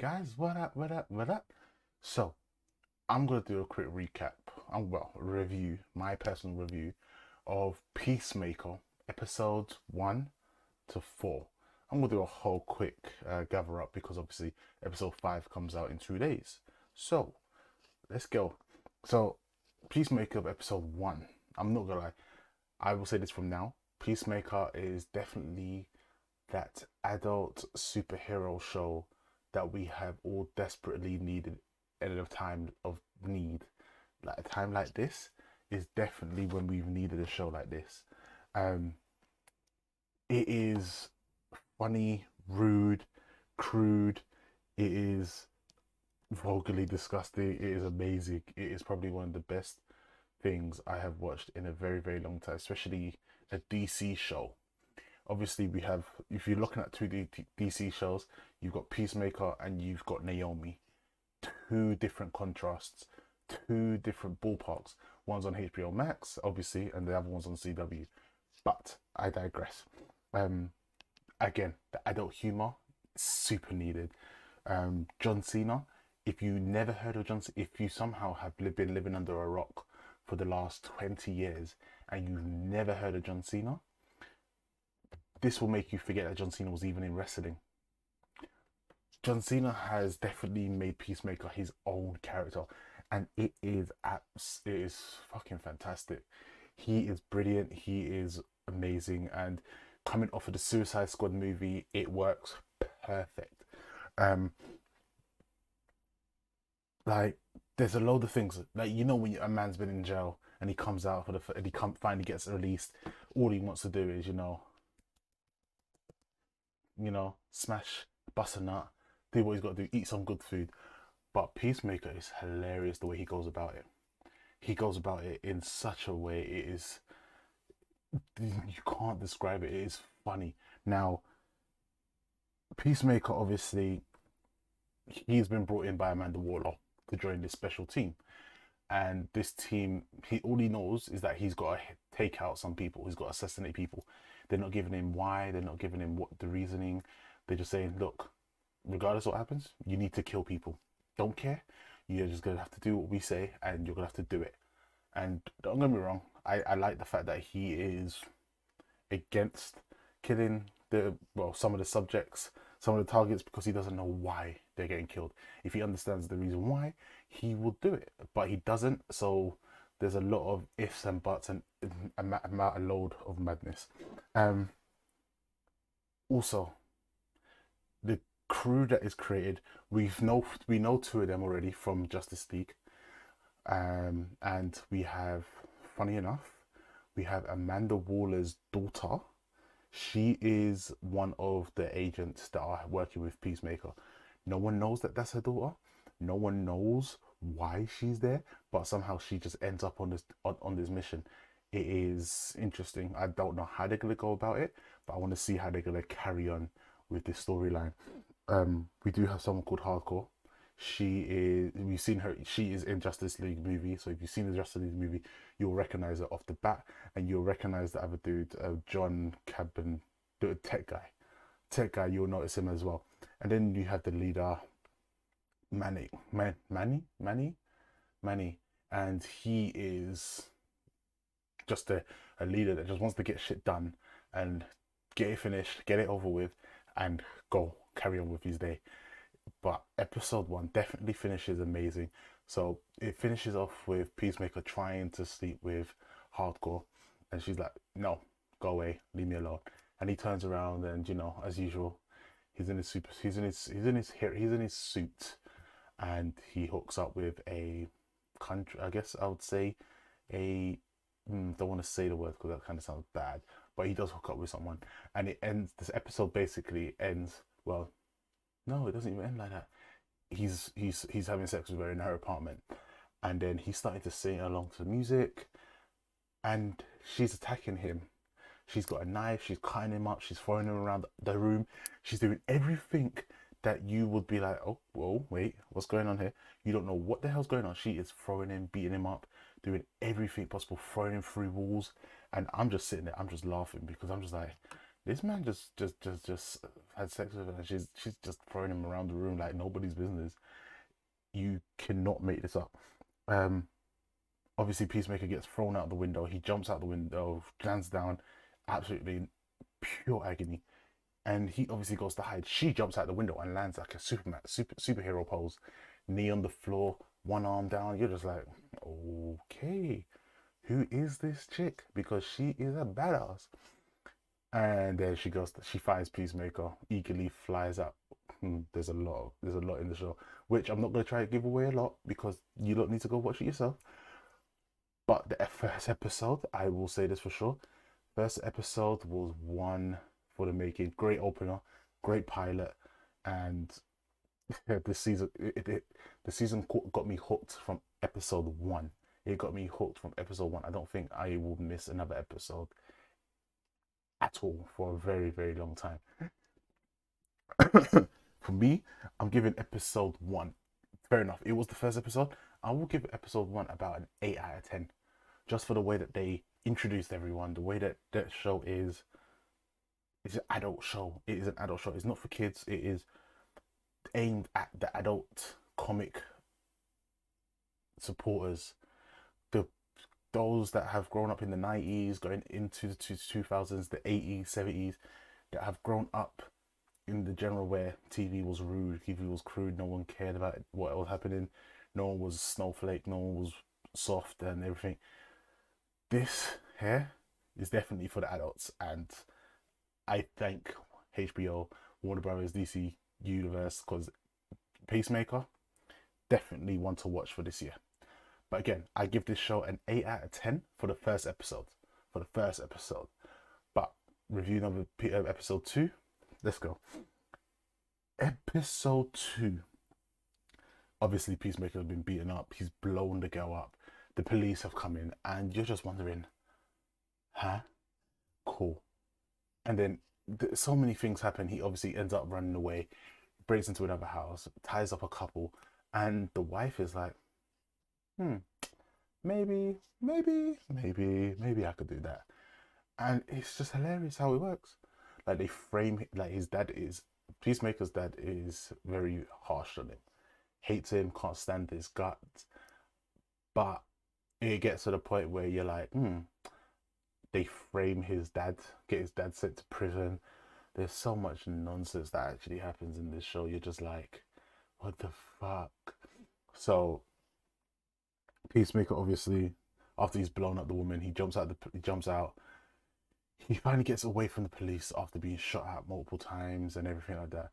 guys? What up? What up? What up? So, I'm gonna do a quick recap. I'm well review my personal review of Peacemaker episodes one to four. I'm gonna do a whole quick uh, gather up because obviously episode five comes out in two days. So, let's go. So, Peacemaker episode one. I'm not gonna lie. I will say this from now. Peacemaker is definitely that adult superhero show that we have all desperately needed at a time of need. Like a time like this is definitely when we've needed a show like this. Um, it is funny, rude, crude. It is vulgarly disgusting. It is amazing. It is probably one of the best things I have watched in a very, very long time, especially a DC show obviously we have if you're looking at two DC shows, you've got Peacemaker and you've got Naomi, two different contrasts, two different ballparks. One's on HBO Max, obviously, and the other one's on CW. But I digress. Um, again, the adult humor super needed. Um, John Cena. If you never heard of John, if you somehow have been living under a rock for the last twenty years and you've never heard of John Cena, this will make you forget that John Cena was even in wrestling. John Cena has definitely made Peacemaker his own character, and it is abs- it is fucking fantastic. He is brilliant. He is amazing, and coming off of the Suicide Squad movie, it works perfect. Um, like there's a load of things like you know when a man's been in jail and he comes out for the and he come, finally gets released, all he wants to do is you know you know, smash, bust a nut, do what he's got to do, eat some good food. But Peacemaker is hilarious the way he goes about it. He goes about it in such a way it is you can't describe it. It is funny. Now, Peacemaker obviously he's been brought in by Amanda Waller to join this special team. And this team, he all he knows is that he's got to take out some people. He's got to assassinate people. They're not giving him why. They're not giving him what the reasoning. They're just saying, look, regardless what happens, you need to kill people. Don't care. You're just gonna have to do what we say, and you're gonna have to do it. And don't get me wrong, I, I like the fact that he is against killing the well some of the subjects, some of the targets because he doesn't know why they're getting killed. If he understands the reason why, he will do it, but he doesn't. So there's a lot of ifs and buts and a, a, a load of madness. Um, also, the crew that is created, we've know we know two of them already from Justice League, um, and we have, funny enough, we have Amanda Waller's daughter. She is one of the agents that are working with Peacemaker. No one knows that that's her daughter. No one knows why she's there, but somehow she just ends up on this on, on this mission. It is interesting. I don't know how they're gonna go about it, but I want to see how they're gonna carry on with this storyline. Um, we do have someone called Harcourt. She is. We've seen her. She is in Justice League movie. So if you've seen the Justice League movie, you'll recognize her off the bat, and you'll recognize the other dude, uh, John Cabin, the tech guy. Tech guy, you'll notice him as well. And then you have the leader, Manny, Man, Manny, Manny, Manny, and he is just a, a leader that just wants to get shit done and get it finished, get it over with, and go carry on with his day. But episode one definitely finishes amazing. So it finishes off with Peacemaker trying to sleep with Harcourt, and she's like, "No, go away, leave me alone." And he turns around, and you know, as usual, he's in his super, he's in his, he's in his, he's in his suit, and he hooks up with a country. I guess I would say a. Mm, don't want to say the word because that kind of sounds bad, but he does hook up with someone, and it ends. This episode basically ends. Well, no, it doesn't even end like that. He's he's he's having sex with her in her apartment, and then he started to sing along to the music, and she's attacking him. She's got a knife. She's cutting him up. She's throwing him around the room. She's doing everything that you would be like, oh, whoa, wait, what's going on here? You don't know what the hell's going on. She is throwing him, beating him up, doing everything possible, throwing him through walls. And I'm just sitting there, I'm just laughing because I'm just like, this man just just just just had sex with her and she's she's just throwing him around the room like nobody's business. You cannot make this up. Um obviously Peacemaker gets thrown out the window, he jumps out the window, lands down, absolutely pure agony. And he obviously goes to hide. She jumps out the window and lands like a Superman super superhero pose, knee on the floor, one arm down. You're just like, okay, who is this chick? Because she is a badass. And then she goes, she finds Peacemaker, Eagly flies up. Hmm, there's a lot, there's a lot in the show, which I'm not going to try to give away a lot because you don't need to go watch it yourself. But the first episode, I will say this for sure. First episode was one for the making. Great opener, great pilot, and this season, it, it, the season got me hooked from episode one. It got me hooked from episode one. I don't think I will miss another episode at all for a very, very long time. for me, I'm giving episode one. Fair enough. It was the first episode. I will give episode one about an 8 out of 10. Just for the way that they introduced everyone, the way that that show is. It's an adult show. It is an adult show. It's not for kids. It is aimed at the adult comic supporters The those that have grown up in the 90s, going into the 2000s, the 80s, 70s, that have grown up in the general where TV was rude, TV was crude, no one cared about what was happening, no one was snowflake, no one was soft and everything. This here is definitely for the adults, and I thank HBO, Warner Brothers, DC Universe, because Peacemaker definitely one to watch for this year. But again, I give this show an 8 out of 10 for the first episode. For the first episode. But review number uh, episode 2. Let's go. Episode 2. Obviously, Peacemaker has been beaten up. He's blown the girl up. The police have come in, and you're just wondering, huh? Cool. And then th- so many things happen. He obviously ends up running away, breaks into another house, ties up a couple, and the wife is like, hmm, maybe, maybe, maybe, maybe I could do that. And it's just hilarious how it works. Like they frame like his dad is Peacemaker's dad is very harsh on him, hates him, can't stand his guts. But it gets to the point where you're like, hmm, they frame his dad, get his dad sent to prison. There's so much nonsense that actually happens in this show. You're just like, what the fuck? So Peacemaker, obviously, after he's blown up the woman, he jumps out. The he jumps out. He finally gets away from the police after being shot at multiple times and everything like that.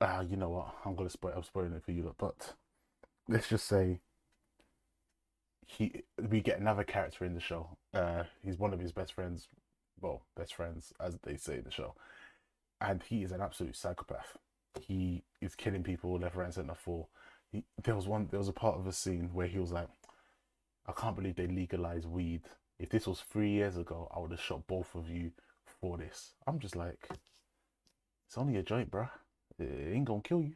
Ah, uh, you know what? I'm gonna spoil. I'm spoiling it for you, but let's just say he. We get another character in the show. Uh, he's one of his best friends. Well, best friends, as they say in the show, and he is an absolute psychopath. He is killing people left, right, and center for he, there was one there was a part of a scene where he was like i can't believe they legalized weed if this was three years ago i would have shot both of you for this i'm just like it's only a joint bruh it ain't gonna kill you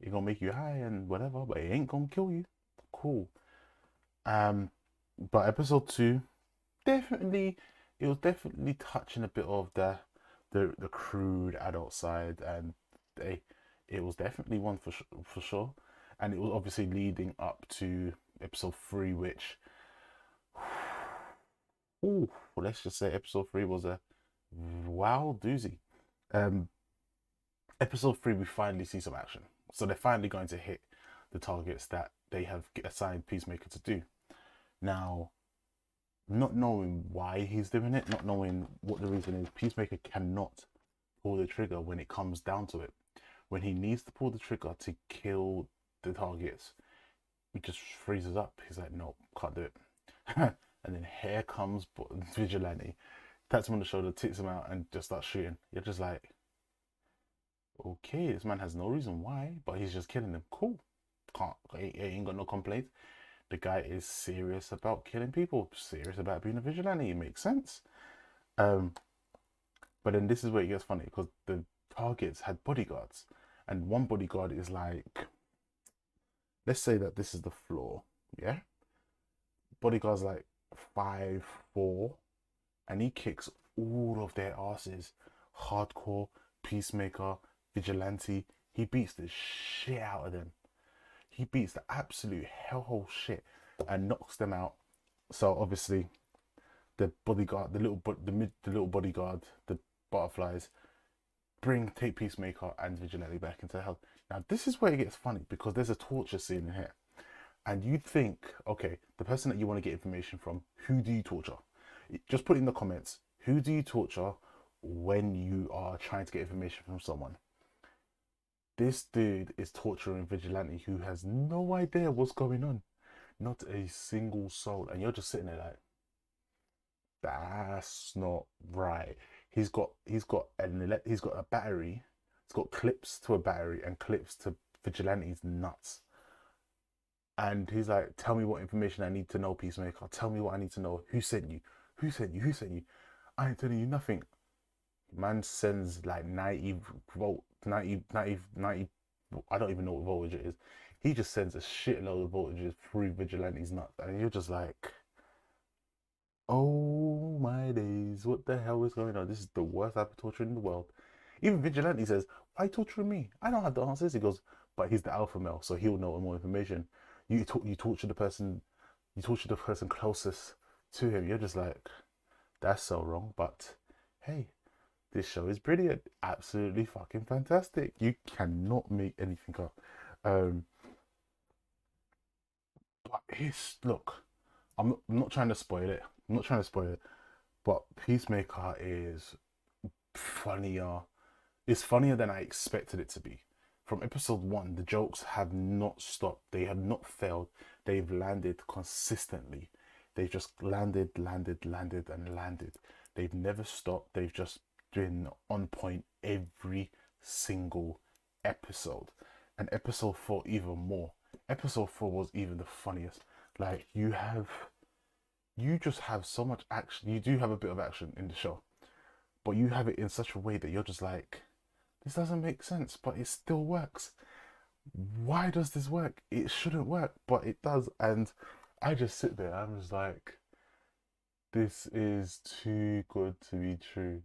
it gonna make you high and whatever but it ain't gonna kill you cool um but episode two definitely it was definitely touching a bit of the the, the crude adult side and they it was definitely one for for sure and it was obviously leading up to episode three, which, oh, well, let's just say episode three was a wow doozy. Um, episode three, we finally see some action, so they're finally going to hit the targets that they have assigned Peacemaker to do. Now, not knowing why he's doing it, not knowing what the reason is, Peacemaker cannot pull the trigger when it comes down to it. When he needs to pull the trigger to kill the targets, he just freezes up. He's like, nope, can't do it. and then here comes Vigilante, taps him on the shoulder, takes him out, and just starts shooting. You're just like, okay, this man has no reason why, but he's just killing them. Cool. Can't, he ain't got no complaints. The guy is serious about killing people, serious about being a vigilante. It makes sense. Um, but then this is where it gets funny because the targets had bodyguards, and one bodyguard is like let's say that this is the floor, yeah? Bodyguard's like five, four, and he kicks all of their asses. Harcourt, Peacemaker, Vigilante. He beats the shit out of them. He beats the absolute hellhole shit and knocks them out. So obviously, the bodyguard, the little the mid, the little bodyguard, the butterflies, bring take Peacemaker and Vigilante back into hell. Now this is where it gets funny because there's a torture scene in here, and you think, okay, the person that you want to get information from, who do you torture? Just put in the comments, who do you torture when you are trying to get information from someone? This dude is torturing Vigilante who has no idea what's going on. Not a single soul. And you're just sitting there like, that's not right. He's got he's got an he's got a battery. He's got clips to a battery and clips to Vigilante's nuts. And he's like, tell me what information I need to know, Peacemaker. Tell me what I need to know. Who sent you? Who sent you? Who sent you? I ain't telling you nothing. Man sends like 90 volt, 90, 90, 90, I don't even know what voltage it is. He just sends a shitload of voltages through Vigilante's nuts. And you're just like, oh my days, what the hell is going on? This is the worst type of torture in the world. Even Vigilante says, why torturing me? I don't have the answers. He goes, but he's the alpha male, so he'll know more information. You, you torture the person, you torture the person closest to him. You're just like, that's so wrong. But hey, this show is brilliant, absolutely fucking fantastic. You cannot make anything up. Um, but his look, I'm not, I'm not trying to spoil it. I'm not trying to spoil it, but Peacemaker is funnier. It's funnier than I expected it to be. From episode one, the jokes have not stopped. They have not failed. They've landed consistently. They've just landed, landed, landed, and landed. They've never stopped. They've just on point every single episode. And episode four, even more. Episode four was even the funniest. Like, you have, you just have so much action. You do have a bit of action in the show, but you have it in such a way that you're just like, this doesn't make sense, but it still works. Why does this work? It shouldn't work, but it does. And I just sit there. I'm just like, this is too good to be true.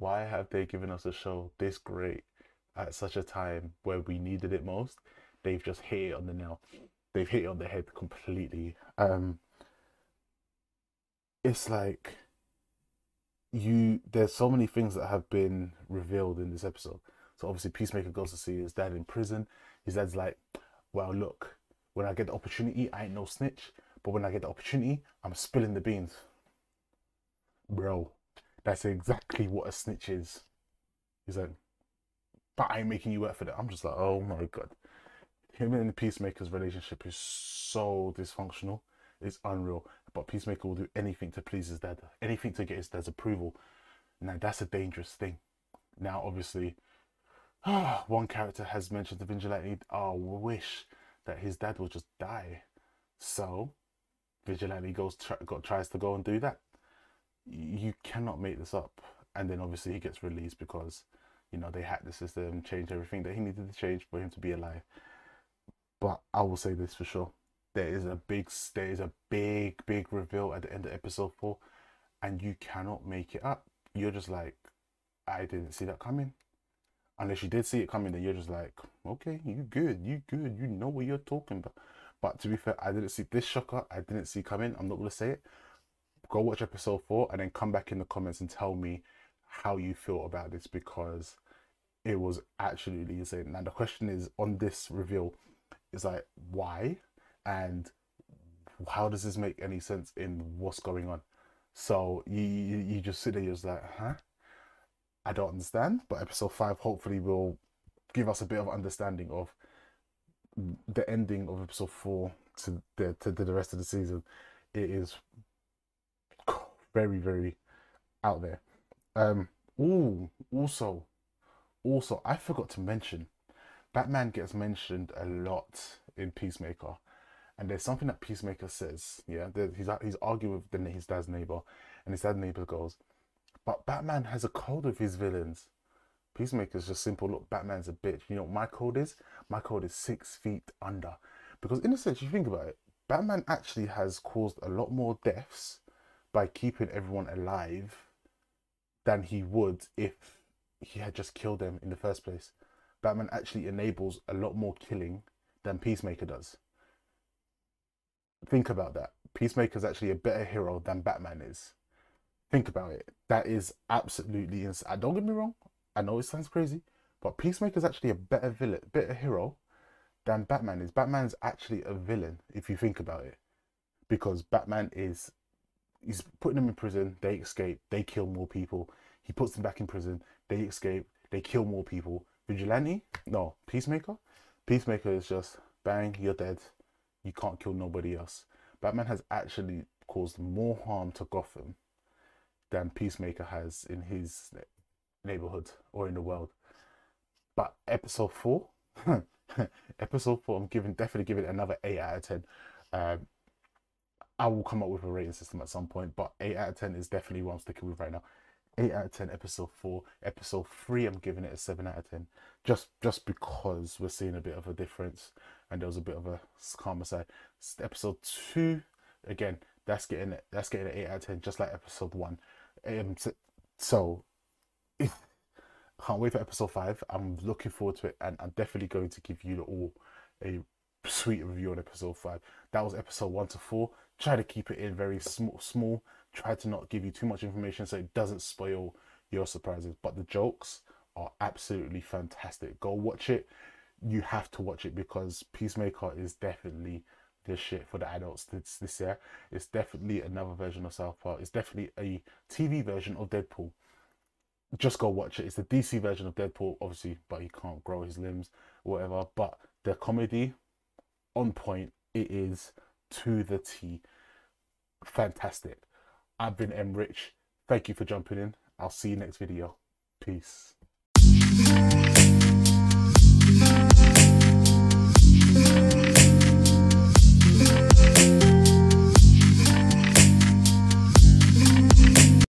Why have they given us a show this great at such a time where we needed it most? They've just hit it on the nail. They've hit it on the head completely. Um, it's like you. There's so many things that have been revealed in this episode. So obviously, Peacemaker goes to see his dad in prison. His dad's like, "Well, look, when I get the opportunity, I ain't no snitch. But when I get the opportunity, I'm spilling the beans. Bro, that's exactly what a snitch is. He's like, but I ain't making you work for that. I'm just like, oh my god. Him and the Peacemaker's relationship is so dysfunctional. It's unreal. But Peacemaker will do anything to please his dad, anything to get his dad's approval. Now that's a dangerous thing. Now, obviously, one character has mentioned to Vigilante, oh, wish that his dad will just die. So Vigilante goes got, tries to go and do that. You cannot make this up. And then obviously he gets released because you know they hacked the system, changed everything that he needed to change for him to be alive. But I will say this for sure: there is a big, there is a big, big reveal at the end of episode four, and you cannot make it up. You're just like, I didn't see that coming unless you did see it coming, then you're just like, okay, you good, you good, you know what you're talking about. But to be fair, I didn't see this shocker. I didn't see coming. I'm not gonna say it. Go watch episode four and then come back in the comments and tell me how you feel about this because it was absolutely insane. Now the question is on this reveal is like why and how does this make any sense in what's going on? So you you, you just sit there, you're just like, huh? I don't understand, but episode five hopefully will give us a bit of understanding of the ending of episode four to the to, to the rest of the season. It is very very out there. Um. Ooh. Also, also I forgot to mention, Batman gets mentioned a lot in Peacemaker, and there's something that Peacemaker says. Yeah, he's he's arguing with his dad's neighbor, and his dad's neighbor goes but Batman has a code with his villains. Peacemaker's just simple. Look, Batman's a bitch. You know what my code is? My code is six feet under. Because in a sense, you think about it, Batman actually has caused a lot more deaths by keeping everyone alive than he would if he had just killed them in the first place. Batman actually enables a lot more killing than Peacemaker does. Think about that. Peacemaker is actually a better hero than Batman is. Think about it. That is absolutely insane. Uh, don't get me wrong. I know it sounds crazy, but Peacemaker is actually a better villain, better hero than Batman is. Batman's actually a villain if you think about it, because Batman is he's putting them in prison. They escape. They kill more people. He puts them back in prison. They escape. They kill more people. Vigilante? No. Peacemaker? Peacemaker is just bang, you're dead. You can't kill nobody else. Batman has actually caused more harm to Gotham than Peacemaker has in his neighborhood or in the world. But episode four, episode four, I'm giving definitely giving another eight out of ten. Um, I will come up with a rating system at some point, but eight out of ten is definitely what I'm sticking with right now. Eight out of ten. Episode four. Episode three, I'm giving it a seven out of ten, just just because we're seeing a bit of a difference, and there was a bit of a calmer side. Episode two, again, that's getting it. That's getting an eight out of ten, just like episode one. Um, so, can't wait for episode five. I'm looking forward to it, and I'm definitely going to give you all a sweet review on episode five. That was episode one to four. Try to keep it in very small, small. Try to not give you too much information so it doesn't spoil your surprises. But the jokes are absolutely fantastic. Go watch it. You have to watch it because Peacemaker is definitely the shit for the adults this, this year. It's definitely another version of South Park. It's definitely a TV version of Deadpool. Just go watch it. It's the DC version of Deadpool, obviously, but he can't grow his limbs, whatever. But the comedy on point. It is to the T. Fantastic. I've been M Rich. Thank you for jumping in. I'll see you next video. Peace.